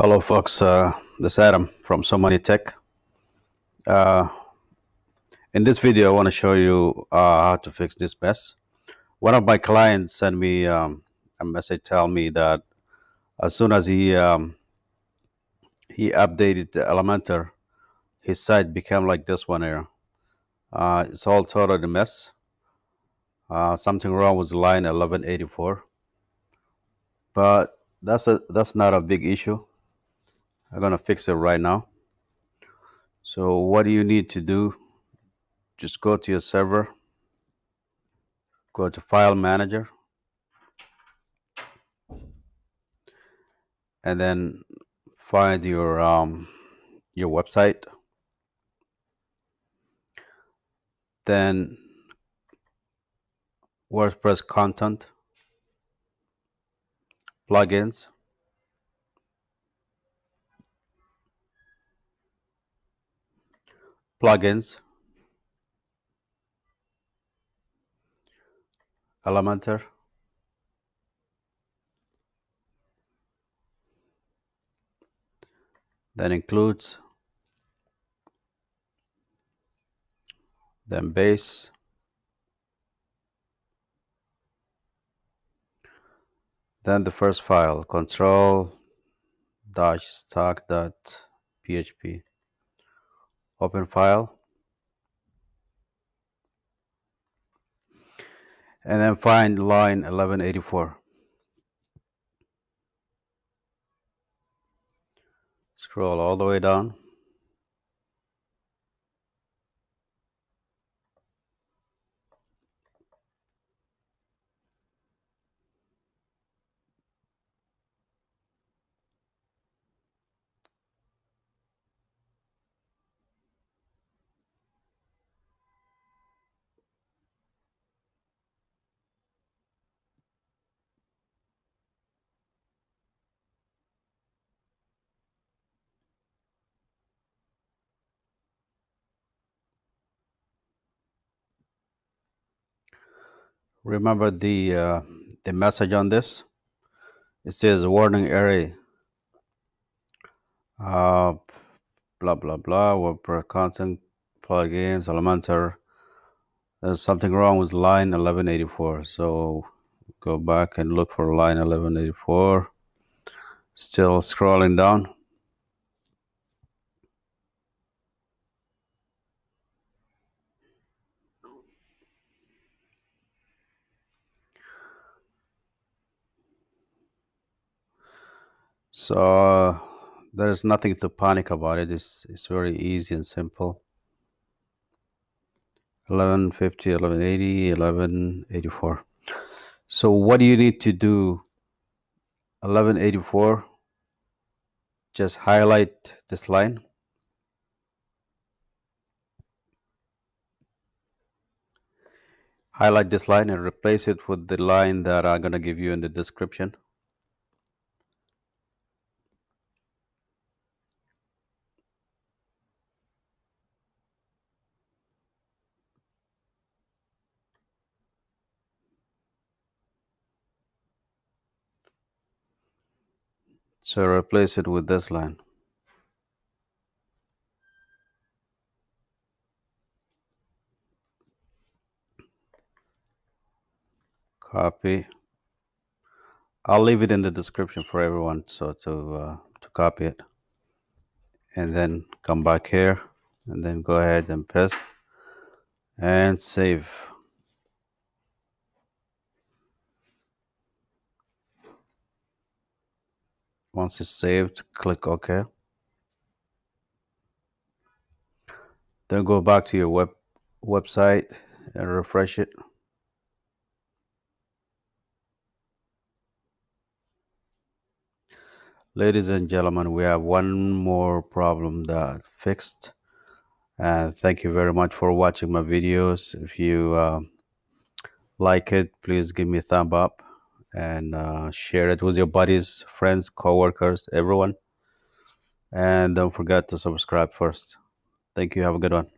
Hello, folks. Uh, this is Adam from Soumany Tech. Uh, in this video, I want to show you uh, how to fix this mess. One of my clients sent me um, a message tell me that as soon as he um, he updated the Elementor, his site became like this one here. Uh, it's all totally a mess. Uh, something wrong with line 1184, but that's a that's not a big issue I'm gonna fix it right now. So what do you need to do? Just go to your server, go to file manager, and then find your um, your website. Then WordPress content, plugins, plugins, Elementor, that includes then base, then the first file control dash stack dot php open file. And then find line 1184 scroll all the way down remember the uh, the message on this? It says warning array uh, blah blah blah. WordPress content plugins Elementor. There's something wrong with line 1184 so go back and look for line 1184 still scrolling down So there's nothing to panic about it. It's, it's very easy and simple. 1150, 1180, 1184. So what do you need to do? 1184, just highlight this line. Highlight this line and replace it with the line that I'm going to give you in the description. So replace it with this line. Copy. I'll leave it in the description for everyone so to uh, to copy it. And then come back here and then go ahead and paste and save. Once it's saved, click OK. Then go back to your web website and refresh it. Ladies and gentlemen, we have one more problem that fixed. And thank you very much for watching my videos. If you uh, like it, please give me a thumb up and uh, share it with your buddies, friends, co-workers, everyone. And don't forget to subscribe first. Thank you. Have a good one.